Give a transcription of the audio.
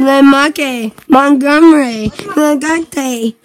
Lemake, Montgomery, Legate.